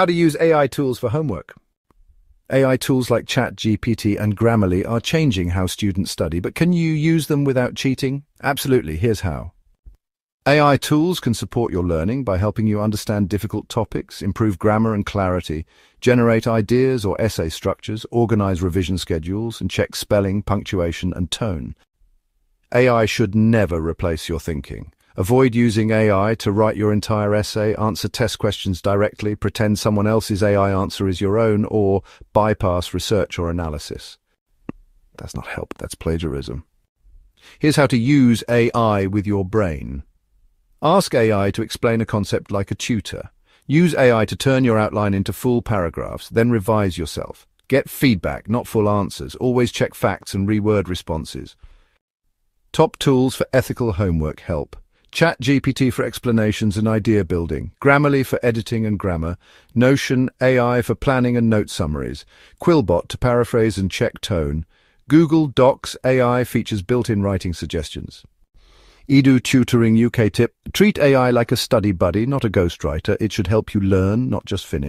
How to use AI tools for homework. AI tools like ChatGPT and Grammarly are changing how students study, but can you use them without cheating? Absolutely, here's how. AI tools can support your learning by helping you understand difficult topics, improve grammar and clarity, generate ideas or essay structures, organize revision schedules, and check spelling, punctuation, and tone. AI should never replace your thinking. Avoid using AI to write your entire essay, answer test questions directly, pretend someone else's AI answer is your own, or bypass research or analysis. That's not help, that's plagiarism. Here's how to use AI with your brain. Ask AI to explain a concept like a tutor. Use AI to turn your outline into full paragraphs, then revise yourself. Get feedback, not full answers. Always check facts and reword responses. Top tools for ethical homework help. ChatGPT for explanations and idea building, Grammarly for editing and grammar, Notion AI for planning and note summaries, Quillbot to paraphrase and check tone, Google Docs AI features built-in writing suggestions. Edu Tutoring UK tip, treat AI like a study buddy, not a ghostwriter. It should help you learn, not just finish.